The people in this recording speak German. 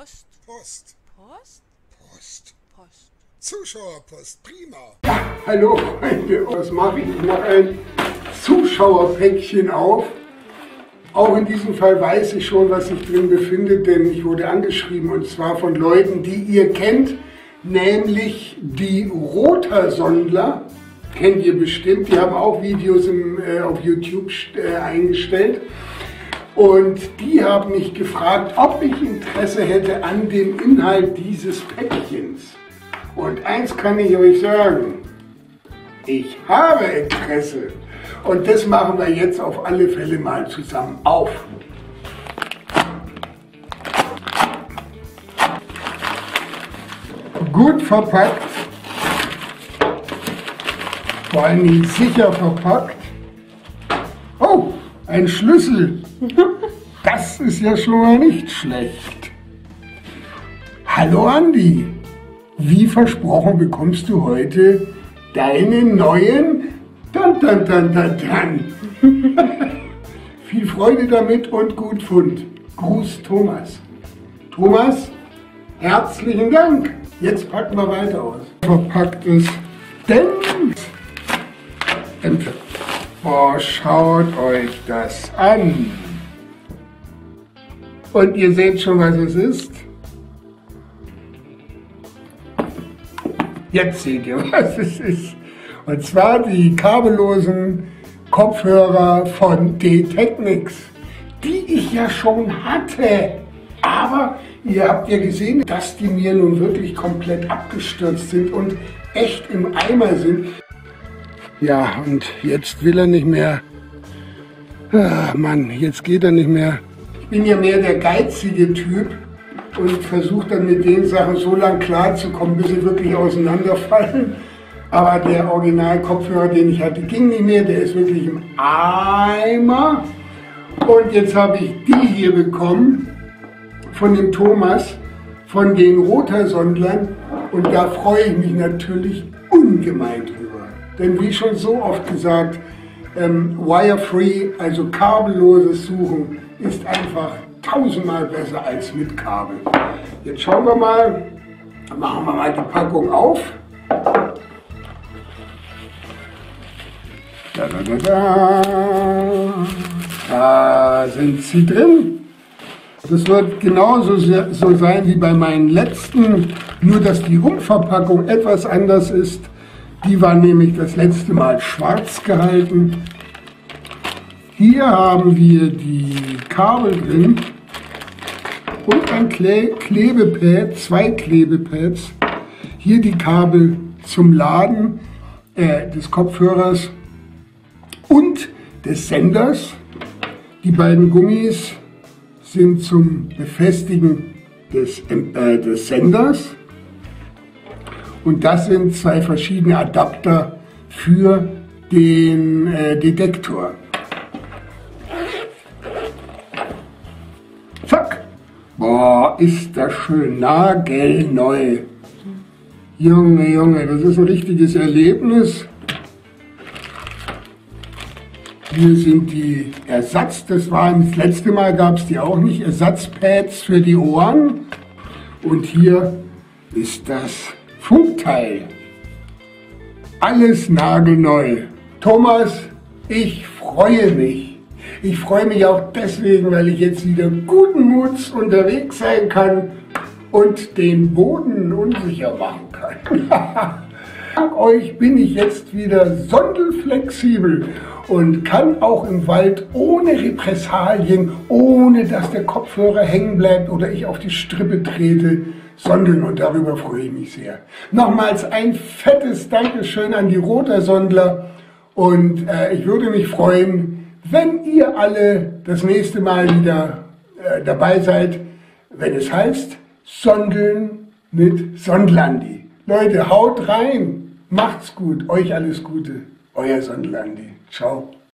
Post. Post? Post. Post. Zuschauerpost, prima. Ja, hallo Freunde, was mache ich? Ich mache ein Zuschauerpäckchen auf. Auch in diesem Fall weiß ich schon, was sich drin befindet, denn ich wurde angeschrieben und zwar von Leuten, die ihr kennt, nämlich die Roter-Sondler. Kennt ihr bestimmt, die haben auch Videos im, äh, auf YouTube äh, eingestellt. Und die haben mich gefragt, ob ich Interesse hätte an dem Inhalt dieses Päckchens. Und eins kann ich euch sagen, ich habe Interesse. Und das machen wir jetzt auf alle Fälle mal zusammen auf. Gut verpackt, vor allem sicher verpackt. Ein Schlüssel. Das ist ja schon mal nicht schlecht. Hallo Andi, wie versprochen bekommst du heute deinen neuen Tan Tan Tan Tan Tan. Viel Freude damit und gut Fund. Gruß Thomas. Thomas, herzlichen Dank. Jetzt packen wir weiter aus. Verpacktes Dent. Dämpfe. Oh, schaut euch das an. Und ihr seht schon, was es ist. Jetzt seht ihr, was es ist. Und zwar die kabellosen Kopfhörer von D-Technics, die ich ja schon hatte. Aber ihr habt ja gesehen, dass die mir nun wirklich komplett abgestürzt sind und echt im Eimer sind. Ja, und jetzt will er nicht mehr. Ah, Mann, jetzt geht er nicht mehr bin ja mehr der geizige Typ und versuche dann mit den Sachen so lang klarzukommen, bis sie wirklich auseinanderfallen. Aber der Original-Kopfhörer, den ich hatte, ging nicht mehr. Der ist wirklich im Eimer. Und jetzt habe ich die hier bekommen von dem Thomas, von den Roter-Sondlern. Und da freue ich mich natürlich ungemein. Denn wie schon so oft gesagt, ähm, Wire-Free, also kabelloses Suchen, ist einfach tausendmal besser als mit Kabel. Jetzt schauen wir mal, machen wir mal die Packung auf. Da, da, da, da. da sind sie drin. Das wird genauso so sein wie bei meinen letzten, nur dass die Umverpackung etwas anders ist. Die war nämlich das letzte Mal schwarz gehalten. Hier haben wir die Kabel drin und ein Kle Klebepad, zwei Klebepads. Hier die Kabel zum Laden äh, des Kopfhörers und des Senders. Die beiden Gummis sind zum Befestigen des, äh, des Senders. Und das sind zwei verschiedene Adapter für den äh, Detektor. Boah, ist das schön, nagelneu. Junge, Junge, das ist ein richtiges Erlebnis. Hier sind die Ersatz, das war das letzte Mal, gab es die auch nicht, Ersatzpads für die Ohren. Und hier ist das Funkteil. Alles nagelneu. Thomas, ich freue mich. Ich freue mich auch deswegen, weil ich jetzt wieder guten Muts unterwegs sein kann und den Boden unsicher machen kann. Dank euch bin ich jetzt wieder sondelflexibel und kann auch im Wald ohne Repressalien, ohne dass der Kopfhörer hängen bleibt oder ich auf die Strippe trete, sondeln und darüber freue ich mich sehr. Nochmals ein fettes Dankeschön an die Roter Sondler und äh, ich würde mich freuen, wenn ihr alle das nächste Mal wieder äh, dabei seid, wenn es heißt Sondeln mit Sondlandi. Leute, haut rein, macht's gut, euch alles Gute, euer Sondlandi. Ciao.